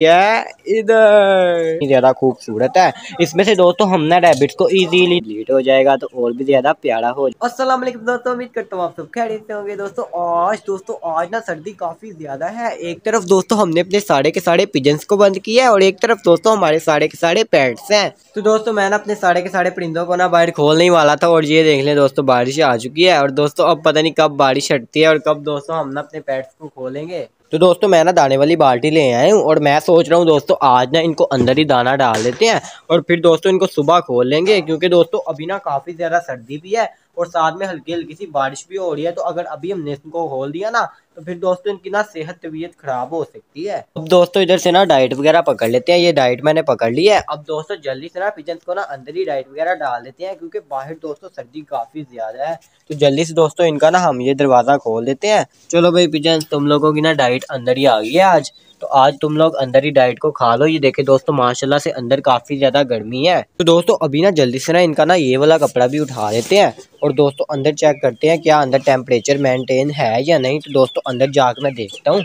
क्या इधर? ज़्यादा खूबसूरत है। इसमें से दोस्तों हम ना रैबिट को इजीली डिलीट हो जाएगा तो और भी ज़्यादा प्यारा हो अस्सलाम वालेकुम दोस्तों उम्मीद करता हूँ आप सबसे होंगे। दोस्तों आज दोस्तों आज ना सर्दी काफ़ी ज़्यादा है। एक तरफ़ दोस्तों हमने अपने साढ़े के साढ़े पिजन्स को बंद किया है और एक तरफ़ दोस्तों हमारे साढ़े के साढ़े पेट्स हैं। तो दोस्तों मैं ना अपने साढ़े के साढ़े परिंदों को ना बाहर खोलने ही वाला था और ये देख लें दोस्तों बारिश आ चुकी है। और दोस्तों अब पता नहीं कब बारिश हटती है और कब दोस्तों हम ना अपने पेट्स को खोलेंगे। तो दोस्तों, मैं ना दाने वाली बाल्टी ले आया हूँ और मैं सोच रहा हूँ दोस्तों, आज ना इनको अंदर ही दाना डाल देते हैं और फिर दोस्तों इनको सुबह खोल लेंगे क्योंकि दोस्तों, अभी ना काफ़ी ज़्यादा सर्दी भी है और साथ में हल्की हल्की सी बारिश भी हो रही है तो अगर अभी हमने इनको खोल दिया ना तो फिर दोस्तों इनकी ना सेहत तबीयत खराब हो सकती है। अब दोस्तों इधर से ना डाइट वगैरह पकड़ लेते हैं ये डाइट मैंने पकड़ ली है। अब दोस्तों जल्दी से ना पिजन को ना अंदर ही डाइट वगैरह डाल देते हैं क्योंकि बाहर दोस्तों सर्दी काफ़ी ज़्यादा है। तो जल्दी से दोस्तों इनका ना हम ये दरवाज़ा खोल देते हैं। चलो भाई पिजन तुम लोगों की ना डाइट अंदर ही आ गई है आज। तो आज तुम लोग अंदर ही डाइट को खा लो। ये देखे दोस्तों, माशाल्लाह से अंदर काफ़ी ज़्यादा गर्मी है। तो दोस्तों, अभी ना जल्दी से ना इनका ना ये वाला कपड़ा भी उठा लेते हैं और दोस्तों, अंदर चेक करते हैं क्या अंदर टेम्परेचर मेंटेन है या नहीं। तो दोस्तों, अंदर जाकर मैं देखता हूँ।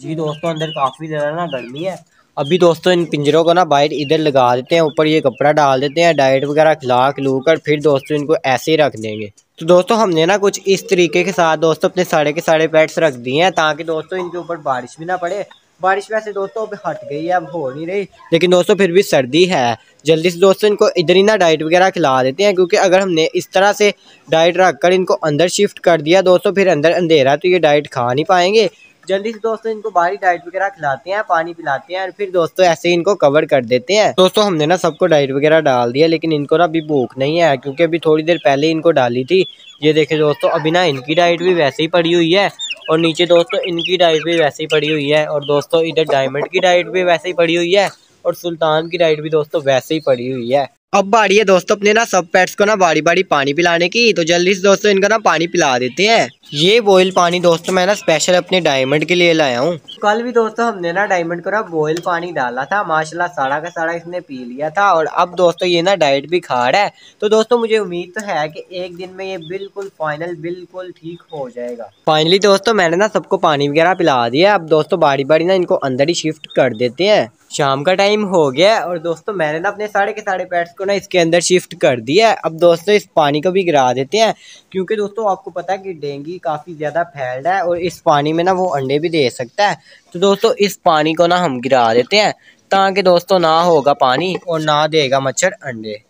जी दोस्तों, अंदर काफ़ी ज़्यादा ना गर्मी है। अभी दोस्तों इन पिंजरों को ना बाहर इधर लगा देते हैं, ऊपर ये कपड़ा डाल देते हैं, डाइट वगैरह खिला खिलू कर फिर दोस्तों इनको ऐसे ही रख देंगे। तो दोस्तों हमने ना कुछ इस तरीके के साथ दोस्तों अपने साढ़े के साढ़े पैट्स रख दिए हैं, ताकि दोस्तों इनके ऊपर बारिश भी ना पड़े। बारिश वैसे दोस्तों अब हट गई है, अब हो नहीं रही, लेकिन दोस्तों फिर भी सर्दी है। जल्दी से दोस्तों इनको इधर ही ना डाइट वगैरह खिला देते हैं, क्योंकि अगर हमने इस तरह से डाइट रख कर इनको अंदर शिफ्ट कर दिया, दोस्तों फिर अंदर अंधेरा तो ये डाइट खा नहीं पाएँगे। जल्दी से दोस्तों इनको बाहरी डाइट वगैरह खिलाते हैं, पानी पिलाते हैं और फिर दोस्तों ऐसे ही इनको कवर कर देते हैं। दोस्तों हमने ना सबको डाइट वगैरह डाल दिया, लेकिन इनको ना अभी भूख नहीं है, क्योंकि अभी थोड़ी देर पहले इनको डाली थी। ये देखे दोस्तों, अभी ना इनकी डाइट भी वैसे ही पड़ी हुई है और नीचे दोस्तों इनकी डाइट भी वैसे ही पड़ी हुई है और दोस्तों इधर डायमंड की डाइट भी वैसे ही पड़ी हुई है और सुल्तान की डाइट भी दोस्तों वैसे ही पड़ी हुई है। अब बाड़ी है दोस्तों, अपने ना सब पेट्स को ना बारी बारी पानी पिलाने की। तो जल्दी से दोस्तों इनका ना पानी पिला देते हैं। ये बॉयल पानी दोस्तों मैं ना स्पेशल अपने डायमंड के लिए लाया हूँ। कल भी दोस्तों हमने ना डायमंड को ना बॉयल पानी डाला था। माशाल्लाह सारा का सारा इसने पी लिया था और अब दोस्तों ये ना डाइट भी खा रहा है। तो दोस्तों मुझे उम्मीद तो है कि एक दिन में ये बिल्कुल फाइनल बिल्कुल ठीक हो जाएगा। फाइनली दोस्तों मैंने ना सबको पानी वगैरह पिला दिया अब दोस्तों बारी बारी ना इनको अंदर ही शिफ्ट कर देते हैं। शाम का टाइम हो गया और दोस्तों, मैंने ना अपने सारे के सारे पैट्स को ना इसके अंदर शिफ्ट कर दिया है। अब दोस्तों, इस पानी को भी गिरा देते हैं, क्योंकि दोस्तों, आपको पता है कि डेंगी काफ़ी ज़्यादा फैल रहा है और इस पानी में ना वो अंडे भी दे सकता है। तो दोस्तों, इस पानी को ना हम गिरा देते हैं, ताकि दोस्तों, ना होगा पानी और ना देगा मच्छर अंडे।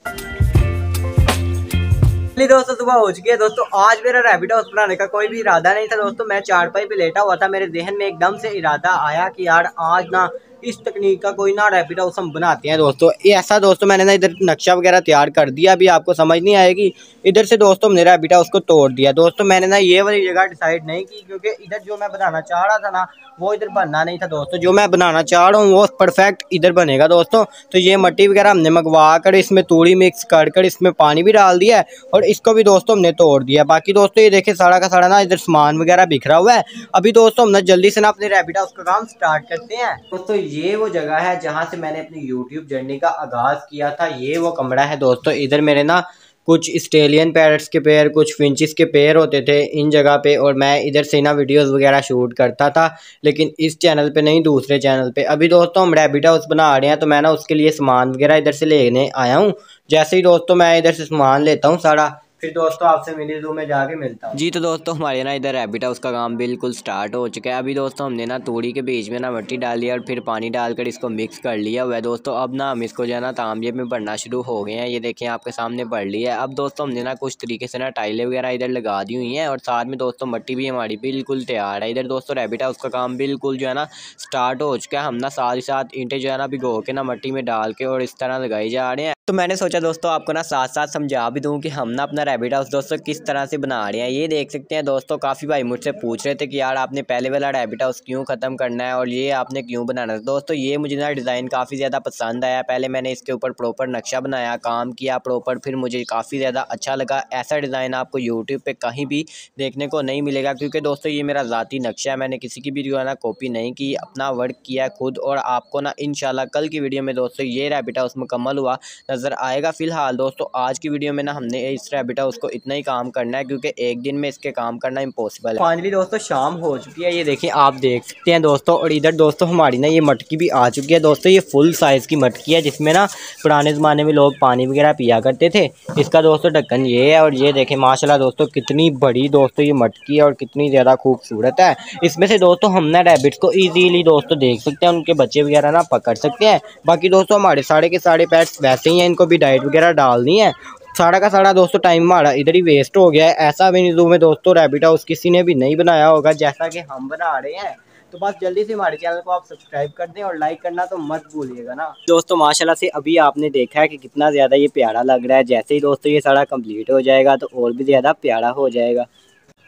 दोस्तों, सुबह हो चुकी है। दोस्तों, आज मेरा रैबिट हाउस बनाने का कोई भी इरादा नहीं था दोस्तों। मैं चार पाई पे लेटा हुआ था, मेरे जहन में एकदम से इरादा आया कि यार, आज ना इस तकनीक का कोई ना रैपिड हम बनाते हैं दोस्तों। ऐसा दोस्तों मैंने ना इधर नक्शा वगैरह तैयार कर दिया, अभी आपको समझ नहीं आएगी। इधर से दोस्तों रैपिड हाउस को तोड़ दिया। दोस्तों मैंने ना ये वाली जगह डिसाइड नहीं की, क्योंकि इधर जो मैं बनाना चाह रहा था ना, वो इधर बनना नहीं था दोस्तों। जो मैं बनाना चाह रहा हूँ, वो परफेक्ट इधर बनेगा दोस्तों। तो ये मट्टी वगैरह हमने मंगवा कर इसमें तूड़ी मिक्स कर कर इसमें पानी भी डाल दिया है और इसको भी दोस्तों हमने तोड़ दिया बाकी दोस्तों ये देखे सारा का सारा ना इधर सामान वगैरह बिखरा हुआ है। अभी दोस्तों हम ना जल्दी से ना अपने रैपिड हाउस का काम स्टार्ट करते हैं। दोस्तों ये वो जगह है जहाँ से मैंने अपनी यूट्यूब जर्नी का आगाज़ किया था। ये वो कमरा है दोस्तों। इधर मेरे ना कुछ स्टेलियन पैरट्स के पेयर कुछ फिंचिस के पेयर होते थे इन जगह पे और मैं इधर से ना वीडियोस वगैरह शूट करता था, लेकिन इस चैनल पे नहीं, दूसरे चैनल पे। अभी दोस्तों हम रैबिट हाउस बना रहे हैं तो मैं ना उसके लिए सामान वगैरह इधर से लेने आया हूँ। जैसे ही दोस्तों मैं इधर से सामान लेता हूँ सारा फिर दोस्तों आपसे मिली जू में जाके मिलता हूँ। जी तो दोस्तों हमारे ना इधर रैबिट हाउस का काम बिल्कुल स्टार्ट हो चुका है। अभी दोस्तों हमने ना तूड़ी के बीच में ना मट्टी डाल लिया और फिर पानी डालकर इसको मिक्स कर लिया हुआ है। दोस्तों अब ना हम इसको जो है ना तामजे में बढ़ना शुरू हो गए हैं। ये देखें आपके सामने बढ़ लिया है। अब दोस्तों हमने ना कुछ तरीके से ना टाइलें वगैरह इधर लगा दी हुई हैं और साथ में दोस्तों मट्टी भी हमारी बिल्कुल तैयार है। इधर दोस्तों रैबिट हाउस का काम बिल्कुल जो है ना स्टार्ट हो चुका है। हम ना साथ ही साथ ईंटें जो है ना भिगो के ना मट्टी में डाल के और इस तरह लगाई जा रहे हैं। तो मैंने सोचा दोस्तों आपको ना साथ साथ समझा भी दूँ कि हम ना अपना रैबिट हाउस दोस्तों किस तरह से बना रहे हैं। ये देख सकते हैं दोस्तों, काफ़ी भाई मुझसे पूछ रहे थे कि यार आपने पहले वाला रैबिट हाउस क्यों ख़त्म करना है और ये आपने क्यों बनाना है? दोस्तों, ये मुझे ना डिज़ाइन काफ़ी ज़्यादा पसंद आया। पहले मैंने इसके ऊपर प्रॉपर नक्शा बनाया, काम किया प्रॉपर फिर मुझे काफ़ी ज़्यादा अच्छा लगा। ऐसा डिज़ाइन आपको यूट्यूब पर कहीं भी देखने को नहीं मिलेगा, क्योंकि दोस्तों, ये मेरा ज़ाती नक्शा है। मैंने किसी की भी जो है ना कॉपी नहीं की, अपना वर्क किया खुद और आपको ना इन कल की वीडियो में दोस्तों, ये रैबिट हाउस मुकम्मल हुआ। नज़र आएगा फ़िलहाल दोस्तों। आज की वीडियो में ना हमने इस रैबिट हाउस को इतना ही काम करना है, क्योंकि एक दिन में इसके काम करना इम्पॉसिबल है। फाइनली दोस्तों, शाम हो चुकी है, ये देखिए, आप देख सकते हैं दोस्तों, और इधर दोस्तों हमारी ना ये मटकी भी आ चुकी है। दोस्तों, ये फुल साइज़ की मटकी है, जिसमें ना पुराने ज़माने में लोग पानी वगैरह पिया करते थे। इसका दोस्तों ढक्कन ये है, और ये देखें माशाला दोस्तों, कितनी बड़ी दोस्तों ये मटकी है, और कितनी ज़्यादा खूबसूरत है। इसमें से दोस्तों हम ना रैबिट्स को ईजीली दोस्तों देख सकते हैं, उनके बच्चे वगैरह ना पकड़ सकते हैं। बाकी दोस्तों, हमारे साढ़े के साढ़े पैट्स वैसे ही। हैं, इनको भी डाइट वगैरह डालनी है। सारा का सारा दोस्तों टाइम हमारा इधर ही वेस्ट हो गया है। ऐसा भी नहीं में दोस्तों रैबिट हाउस किसी ने भी नहीं बनाया होगा, जैसा कि हम बना रहे हैं। तो बस जल्दी से हमारे चैनल को आप सब्सक्राइब कर दें और लाइक करना तो मत भूलिएगा ना। दोस्तों, माशाल्लाह से अभी आपने देखा है कि कितना ज़्यादा ये प्यारा लग रहा है। जैसे ही दोस्तों ये सारा कंप्लीट हो जाएगा तो और भी ज़्यादा प्यारा हो जाएगा।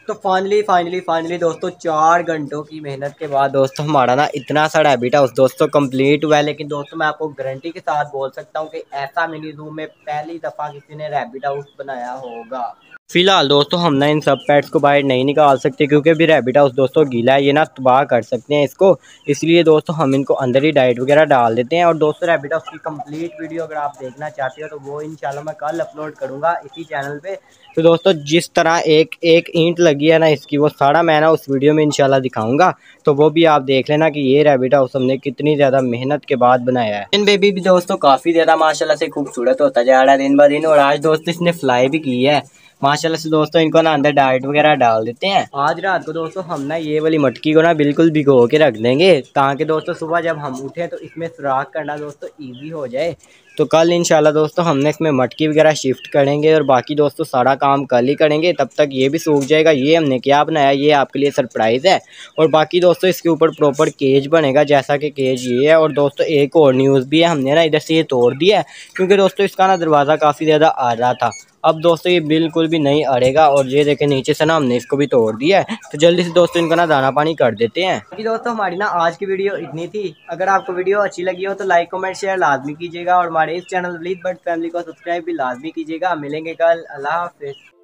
तो फाइनली फाइनली फाइनली दोस्तों, चार घंटों की मेहनत के बाद दोस्तों, हमारा ना इतना सा हैबिट हाउस दोस्तों कंप्लीट हुआ है, लेकिन दोस्तों मैं आपको गारंटी के साथ बोल सकता हूँ कि ऐसा मिनी रूम में पहली दफ़ा किसी ने रेबिट हाउस बनाया होगा। फ़िलहाल दोस्तों, हम ना इन सब पेट्स को बाहर नहीं निकाल सकते क्योंकि अभी रैबिट हाउस दोस्तों गीला है, ये ना तबाह कर सकते हैं इसको। इसलिए दोस्तों, हम इनको अंदर ही डाइट वगैरह डाल देते हैं। और दोस्तों रैबिट हाउस की कंप्लीट वीडियो अगर आप देखना चाहते हो तो वो इंशाल्लाह मैं कल अपलोड करूँगा इसी चैनल पे। तो दोस्तों, जिस तरह एक एक ईंट लगी है ना इसकी, वो सारा मैं ना उस वीडियो में इनशाला दिखाऊँगा। तो वो भी आप देख लेना कि ये रैबिट हाउस हमने कितनी ज़्यादा मेहनत के बाद बनाया है। इन बेबी भी दोस्तों, काफ़ी ज़्यादा माशाला से खूबसूरत होता जा रहा है दिन ब दिन। और आज दोस्तों, इसने फ्लाई भी की है। माशाल्लाह से दोस्तों, इनको ना अंदर डाइट वगैरह डाल देते हैं। आज रात को दोस्तों, हम ना ये वाली मटकी को ना बिल्कुल भिगो के रख देंगे, ताकि दोस्तों, सुबह जब हम उठे तो इसमें सुराख करना दोस्तों ईजी हो जाए। तो कल इंशाल्लाह दोस्तों, हमने इसमें मटकी वगैरह शिफ्ट करेंगे और बाकी दोस्तों, सारा काम कल ही करेंगे, तब तक ये भी सूख जाएगा। ये हमने क्या बनाया, ये आपके लिए सरप्राइज़ है। और बाकी दोस्तों, इसके ऊपर प्रॉपर केज बनेगा, जैसा कि केज ये है। और दोस्तों, एक और न्यूज़ भी है, हमने ना इधर से ये तोड़ दिया है, क्योंकि दोस्तों, इसका ना दरवाज़ा काफ़ी ज़्यादा आ रहा था। अब दोस्तों ये बिल्कुल भी नहीं अड़ेगा और ये देखें नीचे से ना हमने इसको भी तोड़ दिया है। तो जल्दी से दोस्तों इनका ना दाना पानी कर देते हैं। दोस्तों हमारी ना आज की वीडियो इतनी थी। अगर आपको वीडियो अच्छी लगी हो तो लाइक, कमेंट, शेयर लाजमी कीजिएगा और हमारे इस चैनल फैमिली को सब्सक्राइब भी लाजमी कीजिएगा। मिलेंगे कल। अल्लाह हाफिज़।